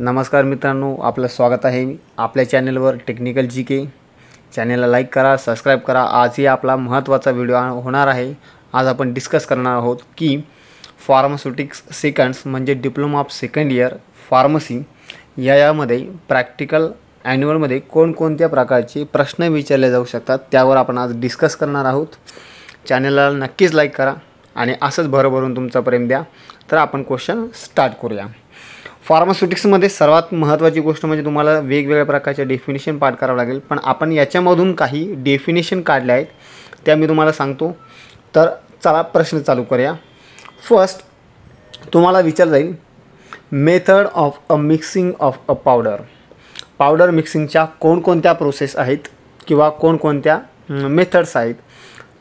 नमस्कार मित्रांनो आपलं स्वागत आहे आपल्या चॅनलवर टेक्निकल जी के चॅनलला लाईक करा सबस्क्राईब करा. आजही आपला महत्त्वाचा व्हिडिओ होणार आहे. आज आपण डिस्कस करणार आहोत की फार्मास्युटिक्स सेकंड्स म्हणजे diploma of second year pharmacy या यामध्ये प्रॅक्टिकल ॲन्युअलमध्ये कोणकोणत्या प्रकारचे प्रश्न विचारले जाऊ शकतात त्यावर आपण आज डिस्कस करणार आहोत. चॅनलला नक्कीच लाईक करा आणि असंच भरभरून तुमचा प्रेम द्या. तर आपण क्वेश्चन स्टार्ट करूया. फार्मास्युटिक्समध्ये सर्वात महत्त्वाची गोष्ट म्हणजे तुम्हाला वेगवेगळ्या प्रकारच्या डेफिनेशन पाठ करावं लागेल. पण आपण याच्यामधून काही डेफिनेशन काढल्या आहेत त्या मी तुम्हाला सांगतो. तर चला प्रश्न चालू करूया. फर्स्ट तुम्हाला विचार जाईल method of a mixing of a powder powder मिक्सिंगच्या कोणकोणत्या प्रोसेस आहेत किंवा कोणकोणत्या मेथड्स आहेत?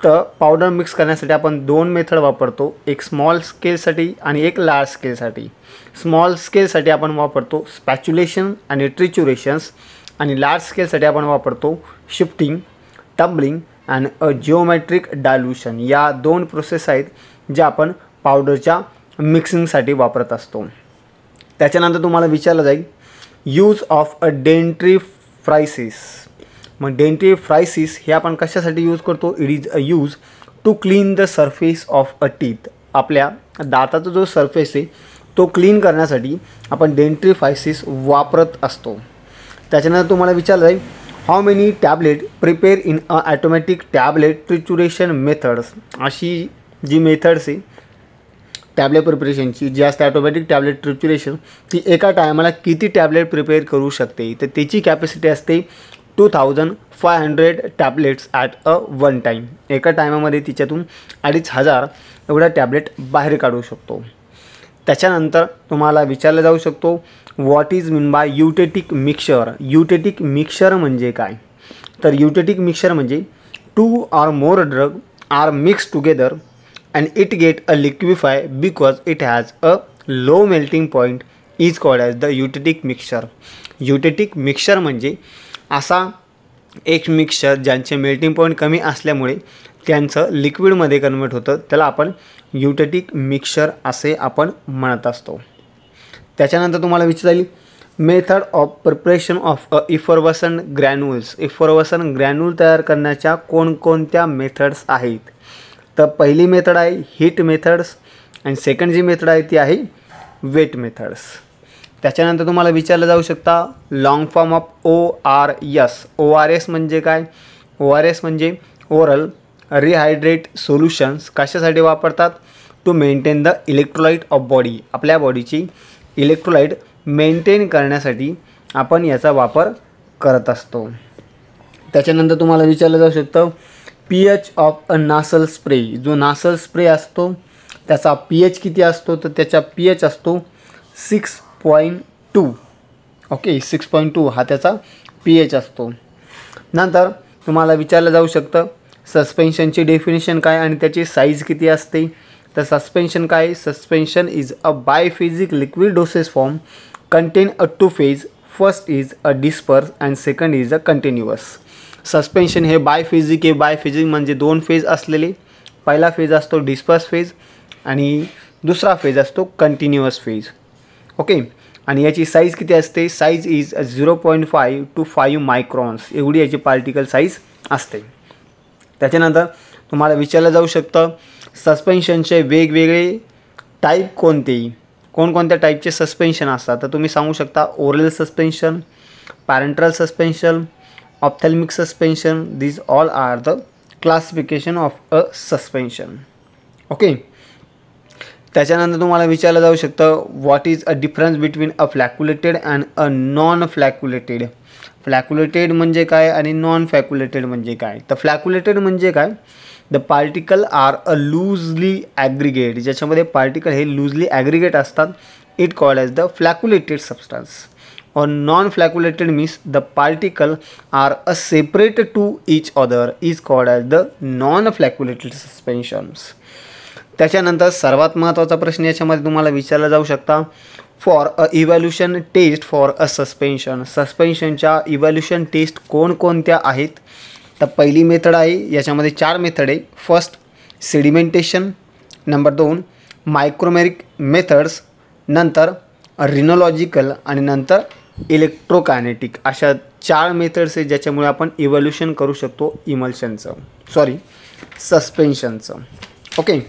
तर पावडर मिक्स करण्यासाठी आपण दोन मेथड वापरतो. एक स्मॉल स्केलसाठी आणि एक लार्ज स्केलसाठी स्मॉल स्केलसाठी आपण वापरतो स्पॅच्युलेशन आणि ट्रिच्युरेशन्स. आणि लार्ज स्केलसाठी आपण वापरतो shifting tumbling and a geometric dilution. या दोन प्रोसेस आहेत ज्या आपण पावडरच्या मिक्सिंगसाठी वापरत असतो. त्याच्यानंतर तुम्हाला विचारलं जाईल use of a dentifrices मग डेंट्री फ्रायसिस हे आपण कशासाठी यूज करतो? It is a use to clean the surface of a teeth. आपल्या दाताचा जो सरफेस आहे तो क्लीन करण्यासाठी आपण डेंट्रीफायसिस वापरत असतो. त्याच्यानंतर तुम्हाला विचारलं जाईल how many tablet prepare in a automatic tablet trituration methods अशी जी मेथड्स आहे टॅबलेट प्रिपरेशनची जी असते ॲटोमॅटिक टॅबलेट ट्रिच्युरेशन ती एका टायमाला किती टॅबलेट प्रिपेअर करू शकते? तर त्याची कॅपॅसिटी असते two thousand five hundred tablets at a one time एका टायमामध्ये तिच्यातून अडीच हजार एवढ्या टॅबलेट बाहेर काढू शकतो. त्याच्यानंतर तुम्हाला विचारलं जाऊ शकतो what is mean by eutectic mixer eutectic mixer म्हणजे काय? तर युटेटिक मिक्सर म्हणजे two or more drug are mix together and it get a liquefy because it has a low melting point is called as the eutectic mixer eutectic mixer म्हणजे असा एक mixer ज्यांचे melting point कमी असल्यामुळे त्यांचं लिक्विडमध्ये convert होतं त्याला आपण युटेटिक मिक्सचर असे आपण म्हणत असतो. त्याच्यानंतर तुम्हाला विचार method of preparation of a effervescent granules effervescent granule तयार करण्याच्या कोणकोणत्या मेथड्स आहेत? तर पहिली मेथड आहे हीट मेथड्स आणि सेकंड जी मेथड आहे ती आहे वेट मेथड्स त्याच्यानंतर तुम्हाला विचारलं जाऊ शकता long form of O R S O R S म्हणजे काय? ओ आर एस म्हणजे ओरल रिहायड्रेट सोल्युशन्स कशासाठी वापरतात? To maintain the electrolyte of body आपल्या बॉडीची इलेक्ट्रोलाईट मेंटेन करण्यासाठी आपण याचा वापर करत असतो. त्याच्यानंतर तुम्हाला विचारलं जाऊ शकतं P H of a nasal spray जो नासल स्प्रे असतो त्याचा पी एच किती असतो? तर त्याचा पी एच असतो six point two okay six point two हा त्याचा पी एच असतो. नंतर तुम्हाला विचारलं जाऊ शकतं सस्पेन्शनची डेफिनेशन काय आणि त्याची साईज किती असते? तर सस्पेन्शन काय? Suspension is a biphasic liquid doses form contain a two phase first is a disperse and second is a continuous suspension हे बायफिजिक हे बायफिजिक म्हणजे दोन फेज असलेले. पहिला फेज असतो डिस्पर्स फेज आणि दुसरा फेज असतो कंटिन्युअस फेज ओके आणि याची साईज किती असते? Size is zero point five to five microns एवढी याची पार्टिकल साईज असते. त्याच्यानंतर तुम्हाला विचारलं जाऊ शकतं सस्पेन्शनचे वेगवेगळे टाईप कोणते? कोणकोणत्या टाईपचे सस्पेन्शन असतात? तर तुम्ही सांगू शकता oral suspension parenteral suspension ophthalmic suspension these all are the classification of a suspension okay त्याच्यानंतर तुम्हाला विचारलं जाऊ शकतं what is a difference between a flocculated and a non flocculated flocculated म्हणजे काय आणि नॉन फॅक्युलेटेड म्हणजे काय? तर फ्लॅक्युलेटेड म्हणजे काय? The particle are a loosely aggregate ज्याच्यामध्ये पार्टिकल हे लूजली ॲग्रिगेट असतात. It called as the flocculated substance और non flocculated means the particle are a separate to each other is called as the non flocculated suspensions त्याच्यानंतर सर्वात महत्त्वाचा प्रश्न याच्यामध्ये तुम्हाला विचारला जाऊ शकता. For a evaluation test for a suspension सस्पेन्शनच्या evaluation test कोणकोणत्या आहेत? तर पहिली मेथड आहे याच्यामध्ये चार मेथड आहे. फर्स्ट सिडिमेंटेशन नंबर दोन मायक्रोमेरिक मेथड्स नंतर रिनोलॉजिकल आणि नंतर इलेक्ट्रोकायनेटिक अशा चार मेथड्स आहेत ज्याच्यामुळे आपण इव्हॅल्युशन करू शकतो इमल्शनचं सॉरी सस्पेन्शनचं ओके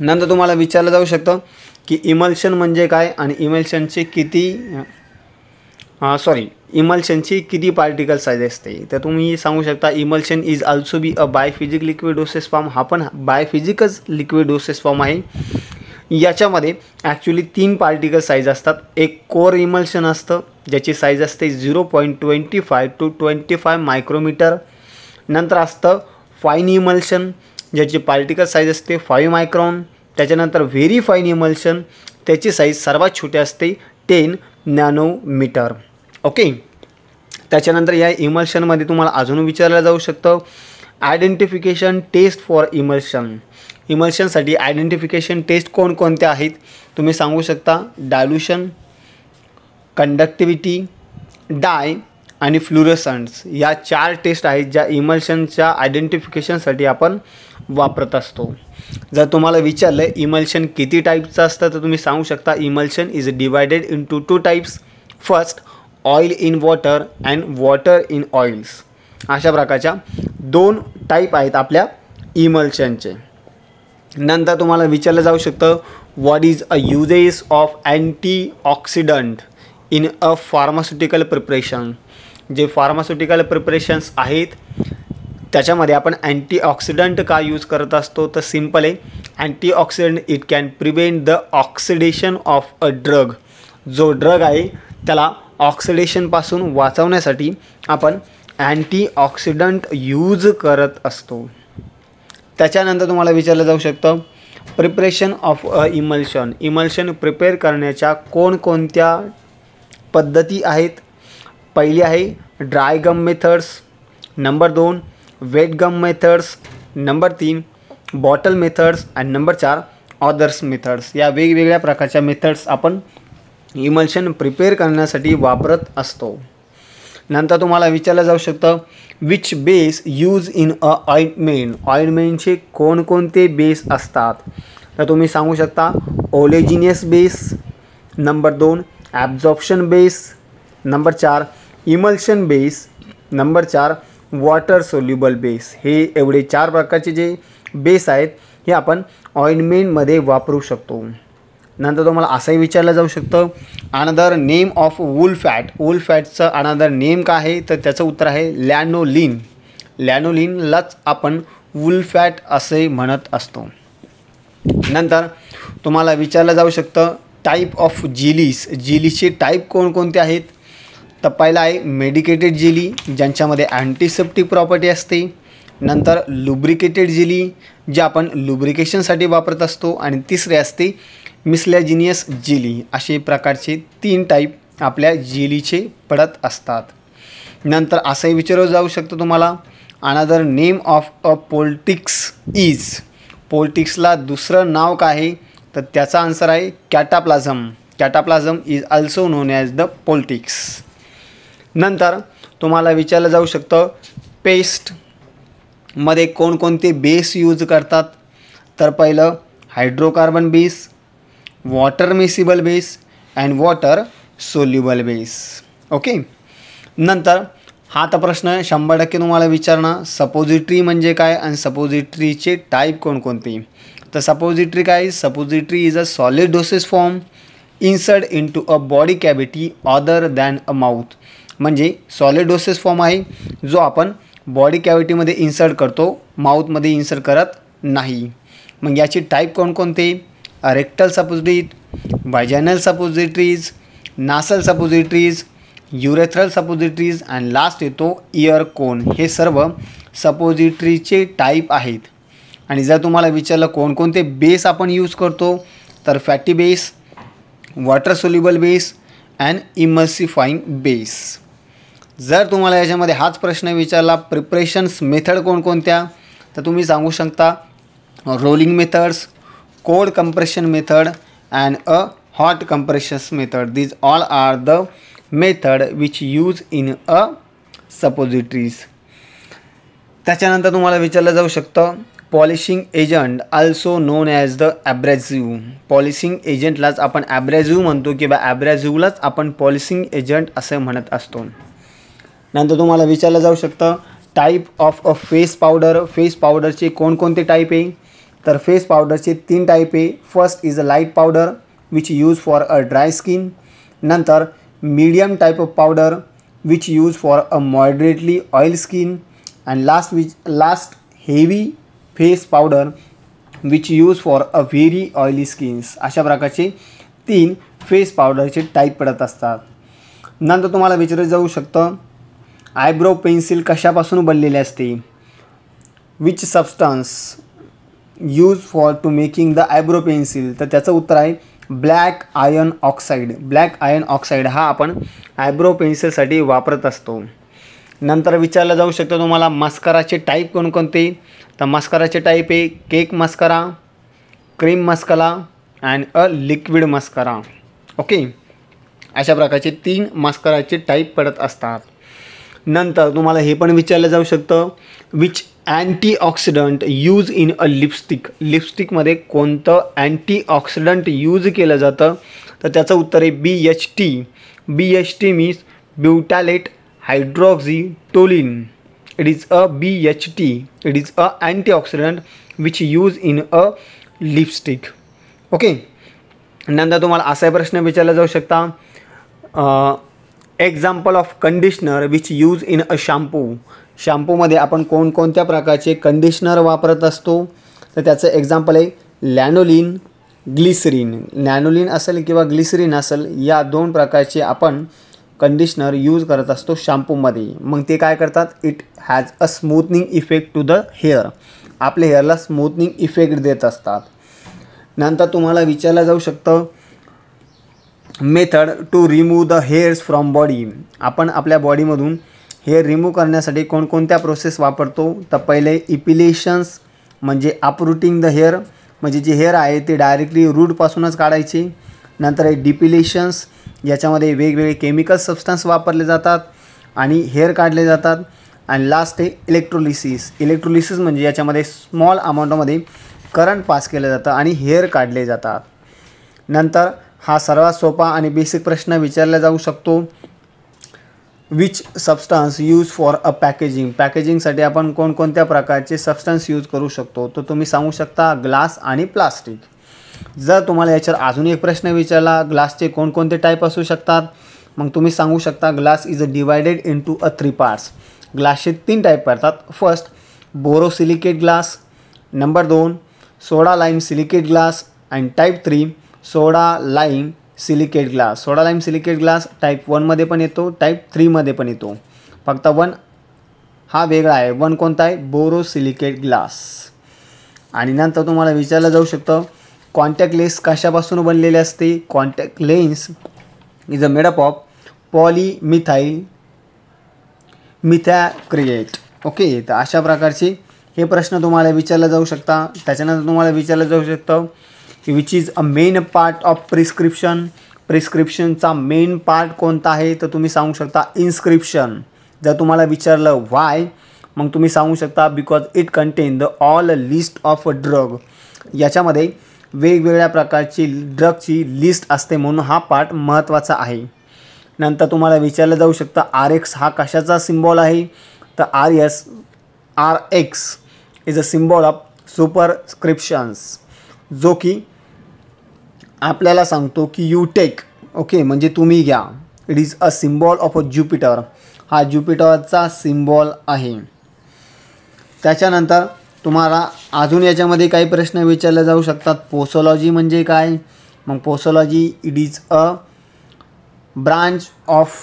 नंतर तुम्हाला विचारलं जाऊ शकतं की इमल्शन म्हणजे काय आणि इमल्शनचे किती सॉरी इमल्शनची किती पार्टिकल साईज असते. तर तुम्ही सांगू शकता emulsion is also be a biphasic liquid doses form हा पण बायफिजिकच लिक्विड डोसेस फॉर्म आहे. याच्यामध्ये ॲक्च्युली तीन पार्टिकल साईज असतात. एक कोर इमल्शन असतं ज्याची साईज असते zero point twenty five to twenty five micrometre नंतर असतं फाईन इमल्शन. ज्याची पार्टिकल साईज असते फाईव्ह मायक्रॉन त्याच्यानंतर व्हेरी फाईन इमल्शन त्याची साईज सर्वात छोटी असते टेन नॅनोमीटर ओके त्याच्यानंतर या इमल्शनमध्ये तुम्हाला अजून विचारलं जाऊ शकतं आयडेंटिफिकेशन टेस्ट फॉर इमल्शन इमल्शनसाठी आयडेंटिफिकेशन टेस्ट कोणकोणत्या आहेत? तुम्ही सांगू शकता डायल्युशन कंडक्टिव्हिटी डाय आणि फ्लुरसंट्स या चार टेस्ट आहेत ज्या इमल्शनच्या आयडेंटिफिकेशनसाठी आपण वापरत असतो. जर तुम्हाला विचारलं इमल्शन किती टाईपचं असतं तर तुम्ही सांगू शकता emulsion is divided into two types first oil in water and water in oils अशा प्रकारच्या दोन टाईप आहेत आपल्या इमल्शनचे. नंतर तुम्हाला विचारलं जाऊ शकतं what is a uses of antioxidant in a pharmaceutical preparation जे फार्मास्युटिकल प्रिपरेशन्स आहेत त्याच्यामध्ये आपण अँटीऑक्सिडंट का यूज करत असतो? तर सिंपल आहे. Antioxidant it can prevent the oxidation of a drug जो ड्रग आहे त्याला ऑक्सिडेशनपासून वाचवण्यासाठी आपण अँटीऑक्सिडंट यूज करत असतो. त्याच्यानंतर तुम्हाला विचारलं जाऊ शकतं preparation of a emulsion emulsion prepare करण्याच्या कोणकोणत्या पद्धती आहेत? पहिली आहे ड्राय गम मेथड्स नंबर दोन वेट गम मेथड्स नंबर तीन बॉटल मेथड्स आणि नंबर चार ऑदर्स मेथड्स या वेगवेगळ्या प्रकारच्या मेथड्स आपण इमल्शन प्रिपेअर करण्यासाठी वापरत असतो. नंतर तुम्हाला विचारलं जाऊ शकतं which base use in a ointment ऑइंटमेंटचे कोणकोणते बेस असतात? तर तुम्ही सांगू शकता ओलेजिनियस बेस नंबर दोन ॲब्झॉप्शन बेस नंबर चार इमल्शन बेस नंबर चार वॉटर सोल्युबल बेस. हे एवढे चार प्रकारचे जे बेस आहेत हे आपण ऑइंटमेंटमध्ये वापरू शकतो. नंतर तुम्हाला असंही विचारलं जाऊ शकतं another name of wool fat wool फॅटचं another name काय आहे? तर त्याचं उत्तर आहे लॅनोलिन लॅनोलिनलाच आपण वूल फॅट असे म्हणत असतो. नंतर तुम्हाला विचारलं जाऊ शकतं टाईप ऑफ जिलीस जिलीसचे टाईप कोणकोणते आहेत? तर पहिला आहे मेडिकेटेड जेली ज्यांच्यामध्ये अँटीसेप्टिक प्रॉपर्टी असते. नंतर लुब्रिकेटेड जेली जे आपण लुब्रिकेशनसाठी वापरत असतो. आणि तिसरे असते मिसलॅजिनियस जेली असे प्रकारचे तीन टाईप आपल्या जेलीचे पडत असतात. नंतर असंही विचारलं जाऊ शकतं तुम्हाला. Another name of a poultice is पोल्टिक्सला दुसरं नाव काय आहे? तर त्याचा आन्सर आहे cataplasm cataplasm is also known as the poultice नंतर तुम्हाला विचारलं जाऊ शकतं पेस्टमध्ये कोणकोणते बेस यूज करतात? तर पहिलं hydrocarbon base water miscible base and water soluble base okay नंतर हा तर प्रश्न शंभर टक्के तुम्हाला विचारणं सपोजिटरी म्हणजे काय आणि सपोजिटरीचे टाईप कोणकोणते? तर सपोजिटरी काय? Suppository is a solid doses form inserted in to a body cavity other than a mouth म्हणजे सॉलिड डोसेस फॉर्म आहे जो आपण बॉडी कॅविटीमध्ये इन्सर्ट करतो माउथमध्ये इन्सर्ट करत नाही. मग याची टाईप कोणकोणते rectal suppository vaginal suppositories nasal suppositories urethral suppositories and last येतो इयर कोन. हे सर्व सपोजिटरीचे टाईप आहेत. आणि जर तुम्हाला विचारलं कोणकोणते बेस आपण यूज करतो तर fatty base water soluble base and emulsifying base जर तुम्हाला याच्यामध्ये हाच प्रश्न विचारला प्रिपरेशन्स मेथड कोणकोणत्या? तर तुम्ही सांगू शकता rolling methods cold compression method and a hot compressions method these all are the method which use in a suppositories त्याच्यानंतर तुम्हाला विचारलं जाऊ शकतं polishing agent also known as the abrasive polishing एजंटलाच आपण ॲब्रॅझिव्ह म्हणतो किंवा ॲब्रॅझिव्हलाच आपण पॉलिशिंग एजंट असं म्हणत असतो. नंतर तुम्हाला विचारलं जाऊ शकतं type of a face powder face पावडरचे कोणकोणते टाईप आहे? तर फेस पावडरचे तीन टाईप आहे. First is a light powder which use for a dry skin नंतर medium type of powder which use for a moderately oil skin and last which last heavy face powder which use for a very oily skins अशा प्रकारचे तीन face पावडरचे type पडत असतात. नंतर तुम्हाला विचारलं जाऊ शकतं आयब्रो पेन्सिल कशापासून बनलेली असते? Which substance use for to making the eyebrow pencil तर त्याचं उत्तर आहे black iron oxide black iron oxide हा आपण आयब्रो पेन्सिलसाठी वापरत असतो. नंतर विचारलं जाऊ शकतं तुम्हाला मस्कराचे टाईप कोणकोणते? तर मस्कराचे टाईप आहे cake mascara cream mascara and a liquid mascara okay अशा प्रकारचे तीन मस्कराचे टाईप पडत असतात. नंतर तुम्हाला हे पण विचारलं जाऊ शकतं. Which antioxidant use in a lipstick लिपस्टिकमध्ये कोणतं अँटीऑक्सिडंट यूज केलं जातं? तर त्याचं उत्तर आहे B H T B H T means butylated hydroxy toluene it is a B H T it is a antioxidant which use in a lipstick okay नंतर तुम्हाला असा प्रश्न विचारला जाऊ शकता. Example of conditioner which use in a shampoo शॅम्पूमध्ये आपण कोणकोणत्या प्रकारचे कंडिशनर वापरत असतो? तर त्याचं एक्झाम्पल आहे लॅनोलिन ग्लिसरीन लॅनोलिन असेल किंवा ग्लिसरीन असेल या दोन प्रकारचे आपण कंडिशनर यूज करत असतो शॅम्पूमध्ये मग ते काय करतात? It has a smoothening effect to the hair आपल्या हेअरला स्मूथनिंग इफेक्ट देत असतात. नंतर तुम्हाला विचारलं जाऊ शकतं method to remove the hairs from body आपण आपल्या बॉडीमधून हेअर रिमूव्ह करण्यासाठी कोणकोणत्या प्रोसेस वापरतो? तर पहिले इपिलेशन्स म्हणजे अपरूटिंग द हेअर म्हणजे जे हेअर आहे ते डायरेक्टली रूटपासूनच काढायचे. नंतर आहे डिपिलेशन्स याच्यामध्ये वेगवेगळे केमिकल सबस्टन्स वापरले जातात आणि हेअर काढले जातात. आणि लास्ट आहे इलेक्ट्रोलिसिस इलेक्ट्रोलिसिस म्हणजे याच्यामध्ये स्मॉल अमाऊंटमध्ये करंट पास केलं जातं आणि हेअर काढले जातात. नंतर हा सर्वात सोपा आणि बेसिक प्रश्न विचारला जाऊ शकतो. Which substance use for a packaging पॅकेजिंगसाठी आपण कोणकोणत्या प्रकारचे सबस्टन्स यूज करू शकतो? तर तुम्ही सांगू शकता ग्लास आणि प्लास्टिक जर तुम्हाला याच्यावर अजून एक प्रश्न विचारला ग्लासचे कोणकोणते टाईप असू शकतात? मग तुम्ही सांगू शकता glass is a divided into a three parts ग्लासचे तीन टाईप पडतात. फर्स्ट बोरोसिलिकेट ग्लास नंबर दोन soda lime silicate glass and type three soda lime silicate glass. Soda lime silicate glass type वनमध्ये पण येतो टाईप थ्रीमध्ये पण येतो. फक्त वन हा वेगळा आहे. वन कोणता आहे? Borosilicate glass. आणि नंतर तुम्हाला विचारलं जाऊ शकतं कॉन्टॅक्ट लेन्स कशापासून बनलेले असते? Contact lens is a made up of polymethyl methacrylate okay तर अशा प्रकारचे हे प्रश्न तुम्हाला विचारलं जाऊ शकता. त्याच्यानंतर तुम्हाला विचारलं जाऊ शकतं which is a main part of prescription प्रिस्क्रिप्शनचा main part कोणता आहे? तर तुम्ही सांगू शकता इन्स्क्रिप्शन जर तुम्हाला विचारलं वाय मग तुम्ही सांगू शकता because it contain the all list of a drug याच्यामध्ये वेगवेगळ्या प्रकारची ड्रगची लिस्ट असते म्हणून हा पार्ट महत्त्वाचा आहे. नंतर तुम्हाला विचारलं जाऊ शकतं आर एक्स हा कशाचा सिम्बॉल आहे? तर R S R X is a symbol of superscriptions जो की आपल्याला सांगतो की यू टेक ओके म्हणजे तुम्ही घ्या. It is a symbol of a Jupiter हा ज्युपिटरचा सिम्बॉल आहे. त्याच्यानंतर तुम्हाला अजून याच्यामध्ये काही प्रश्न विचारले जाऊ शकतात. पोसोलॉजी म्हणजे काय? मग posology it is a branch of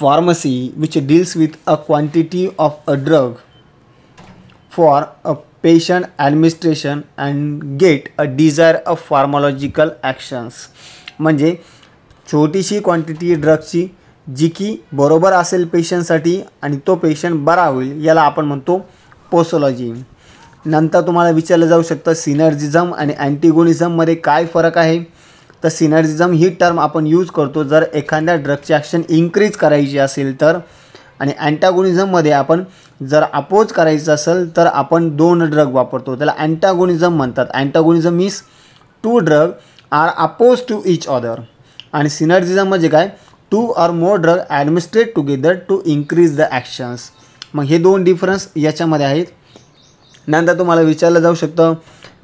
pharmacy which deals with a quantity of a drug for a patient administration and get a desire of pharmacological actions म्हणजे छोटीशी क्वांटिटी ड्रगची जी की बरोबर असेल पेशंटसाठी आणि तो पेशंट बरा होईल याला आपण म्हणतो पोसोलॉजी नंतर तुम्हाला विचारलं जाऊ शकतं सिनर्जिझम आणि अँटीगोनिझममध्ये काय फरक आहे? तर सिनर्जिझम ही टर्म आपण यूज करतो जर एखाद्या ड्रगची ॲक्शन इन्क्रीज करायची असेल तर आणि अँटागोनिझममध्ये आपण जर अपोज करायचं असेल तर आपण दोन ड्रग वापरतो. त्याला अँटागोनिझम म्हणतात. Antagonism means two drug are oppose to each other आणि सिनर्जिझम म्हणजे काय? Two or more drug administrate together to increase the actions मग हे दोन डिफरन्स याच्यामध्ये आहेत. नंतर तुम्हाला विचारलं जाऊ शकतं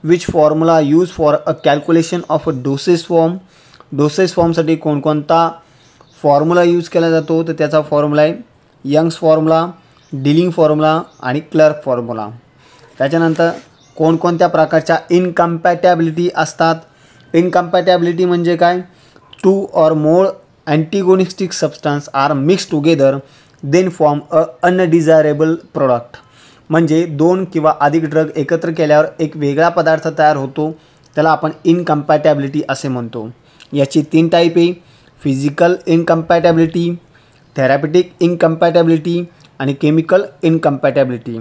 which formula use for a calculation of a doses form doses फॉर्मसाठी कोणकोणता फॉर्म्युला यूज केला जातो? तर त्याचा फॉर्म्युला आहे यंग्स फॉर्म्युला डिलिंग फॉर्म्युला आणि क्लर्क फॉर्म्युला. त्याच्यानंतर कोणकोणत्या प्रकारच्या इनकम्पॅटॅबिलिटी असतात? इनकम्पॅटॅबिलिटी म्हणजे काय? Two or more antagonistic substance are mix together then form a undesirable product म्हणजे दोन किंवा अधिक ड्रग एकत्र केल्यावर एक वेगळा पदार्थ तयार होतो त्याला आपण इनकम्पॅटॅबिलिटी असे म्हणतो. याची तीन टाईप आहे. फिजिकल इनकम्पॅटॅबिलिटी थेरापिटिक इनकम्पॅटॅबिलिटी आणि केमिकल इनकम्पॅटॅबिलिटी.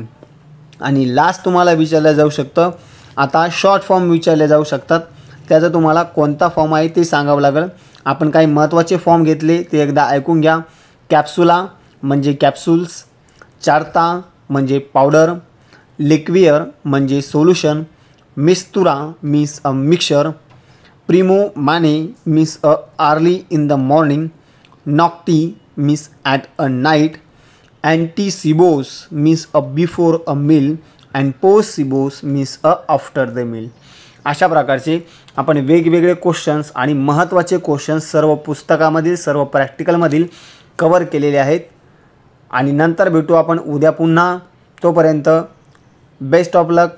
आणि लास्ट तुम्हाला विचारलं जाऊ शकतं आता शॉर्ट फॉर्म विचारले जाऊ शकतात. त्याचा तुम्हाला कोणता फॉर्म आहे ते सांगावं लागेल. आपण काही महत्त्वाचे फॉर्म घेतले ते एकदा ऐकून घ्या. कॅप्सुला म्हणजे कॅप्सूल्स चारता म्हणजे पावडर लिक्विअर म्हणजे solution मिस्तुरा means a mixer प्रिमो Mane means a early in the morning nocte means at a night अँटीसिबोस means a before a meal and post सिबोस means a after the meal अशा प्रकारचे आपण वेगवेगळे क्वेश्चन्स आणि महत्त्वाचे questions सर्व पुस्तकामधील सर्व प्रॅक्टिकलमधील cover केलेले आहेत. आणि नंतर भेटू आपण उद्या पुन्हा. तोपर्यंत बेस्ट ऑफ लक